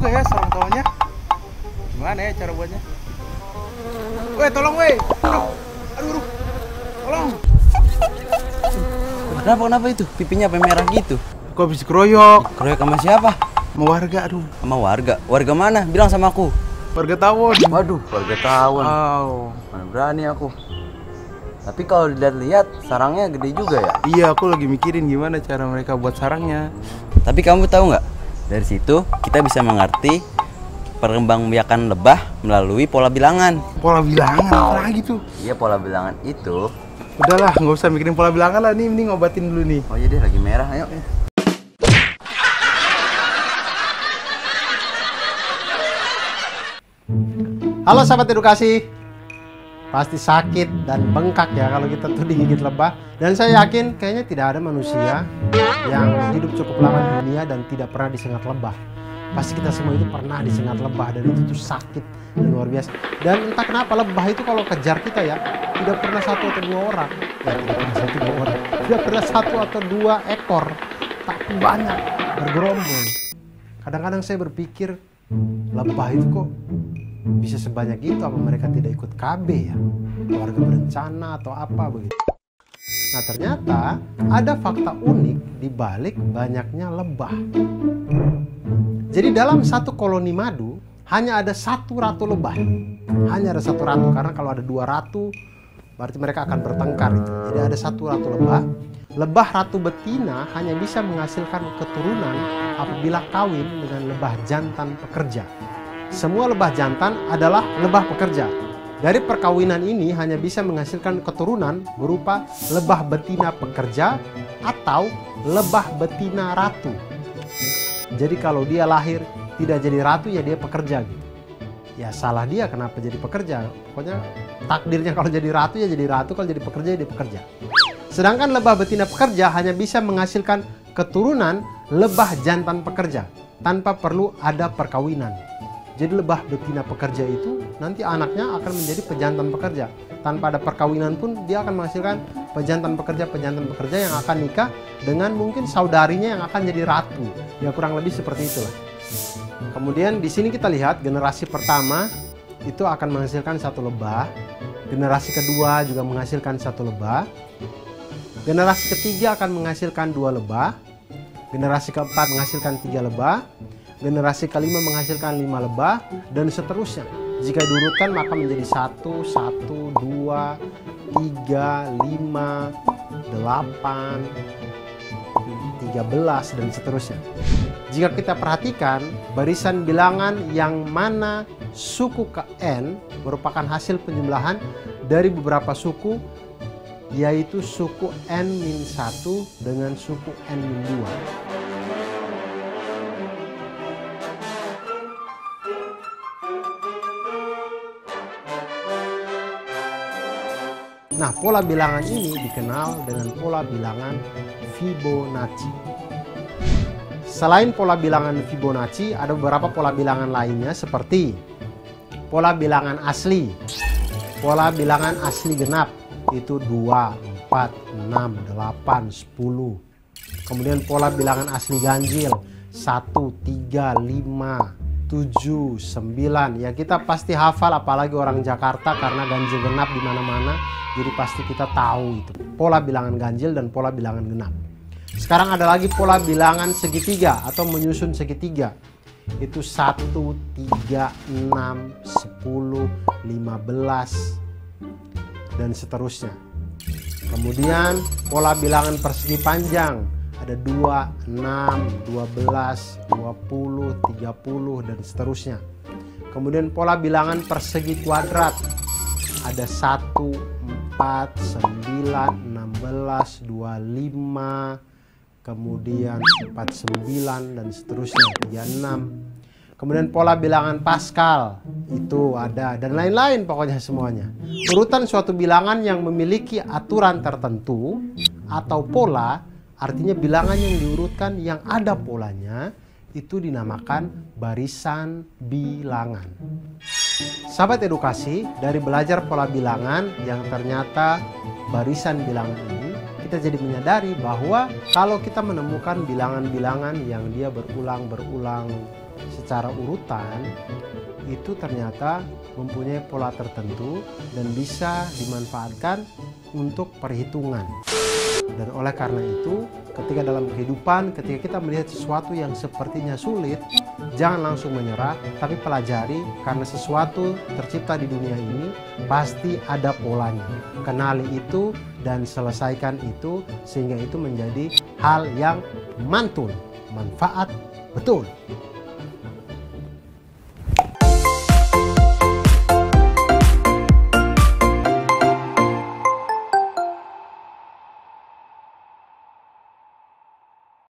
juga ya sarang tawonnya. Gimana ya cara buatnya? Weh, tolong weh. Aduh, aduh, aduh. Tolong. Kenapa kenapa itu? Pipinya apa merah gitu? Kok habis keroyok Keroyok sama siapa? sama warga, aduh. Sama warga. Warga mana? Bilang sama aku. Warga tawon. Waduh, warga tawon. Wow. Mana berani aku. Tapi kalau dilihat-lihat sarangnya gede juga ya. Iya, aku lagi mikirin gimana cara mereka buat sarangnya. Tapi kamu tahu nggak? Dari situ kita bisa mengerti perkembangbiakan lebah melalui pola bilangan. Pola bilangan apa lagi tuh? Iya, pola bilangan itu. Udahlah, nggak usah mikirin pola bilangan lah. Nih, mending ngobatin dulu nih. Oh iya deh, lagi merah. Ayo. Halo sahabat edukasi. Pasti sakit dan bengkak ya kalau kita tuh digigit lebah. Dan saya yakin kayaknya tidak ada manusia yang hidup cukup lama di dunia dan tidak pernah disengat lebah. Pasti kita semua itu pernah disengat lebah dan itu tuh sakit dan luar biasa. Dan entah kenapa lebah itu kalau kejar kita ya tidak pernah satu atau dua orang. Ya tidak pernah satu dua orang. Tidak pernah satu atau dua ekor. Tapi banyak bergerombol. Kadang-kadang saya berpikir lebah itu kok bisa sebanyak itu apa mereka tidak ikut KB ya? Keluarga berencana atau apa begitu? Nah ternyata ada fakta unik di balik banyaknya lebah. Jadi dalam satu koloni madu hanya ada satu ratu lebah. Hanya ada satu ratu karena kalau ada dua ratu berarti mereka akan bertengkar itu. Jadi ada satu ratu lebah. Lebah ratu betina hanya bisa menghasilkan keturunan apabila kawin dengan lebah jantan pekerja semua lebah jantan adalah lebah pekerja. Dari perkawinan ini hanya bisa menghasilkan keturunan berupa lebah betina pekerja atau lebah betina ratu. Jadi kalau dia lahir tidak jadi ratu ya dia pekerja gitu. Ya salah dia kenapa jadi pekerja. Pokoknya takdirnya kalau jadi ratu ya jadi ratu, kalau jadi pekerja ya dia pekerja. Sedangkan lebah betina pekerja hanya bisa menghasilkan keturunan lebah jantan pekerja tanpa perlu ada perkawinan. Jadi lebah betina pekerja itu nanti anaknya akan menjadi pejantan pekerja. Tanpa ada perkawinan pun dia akan menghasilkan pejantan pekerja-pejantan pekerja yang akan nikah dengan mungkin saudarinya yang akan jadi ratu. Ya kurang lebih seperti itulah. Kemudian di sini kita lihat generasi pertama itu akan menghasilkan satu lebah. Generasi kedua juga menghasilkan satu lebah. Generasi ketiga akan menghasilkan dua lebah. Generasi keempat menghasilkan tiga lebah generasi kelima menghasilkan lima lebah dan seterusnya. Jika diurutkan maka menjadi satu, satu, dua, tiga, lima, delapan, tiga belas dan seterusnya. Jika kita perhatikan barisan bilangan yang mana suku ke N merupakan hasil penjumlahan dari beberapa suku yaitu suku N-1 dengan suku N-2. Nah, pola bilangan ini dikenal dengan pola bilangan Fibonacci. Selain pola bilangan Fibonacci, ada beberapa pola bilangan lainnya seperti pola bilangan asli. Pola bilangan asli genap itu 2, 4, 6, 8, 10. Kemudian pola bilangan asli ganjil 1, 3, 5, 7, 9. Ya kita pasti hafal apalagi orang Jakarta karena ganjil genap di mana-mana. Jadi pasti kita tahu itu pola bilangan ganjil dan pola bilangan genap. Sekarang ada lagi pola bilangan segitiga atau menyusun segitiga. Itu 1, 3, 6, 10, 15 dan seterusnya. Kemudian pola bilangan persegi panjang ada 2, 6, 12, 20, 30 dan seterusnya. Kemudian pola bilangan persegi kuadrat ada 1, 4, 9, 16, 25, kemudian 49 dan seterusnya 36. Kemudian pola bilangan Pascal itu ada dan lain-lain pokoknya semuanya. Urutan suatu bilangan yang memiliki aturan tertentu atau pola artinya bilangan yang diurutkan yang ada polanya itu dinamakan barisan bilangan. Sahabat edukasi, dari belajar pola bilangan yang ternyata barisan bilangan ini, kita jadi menyadari bahwa kalau kita menemukan bilangan-bilangan yang dia berulang-berulang secara urutan itu ternyata mempunyai pola tertentu dan bisa dimanfaatkan untuk perhitungan. Dan oleh karena itu, ketika dalam kehidupan, ketika kita melihat sesuatu yang sepertinya sulit, jangan langsung menyerah, tapi pelajari karena sesuatu tercipta di dunia ini pasti ada polanya. Kenali itu dan selesaikan itu sehingga itu menjadi hal yang mantul, manfaat betul.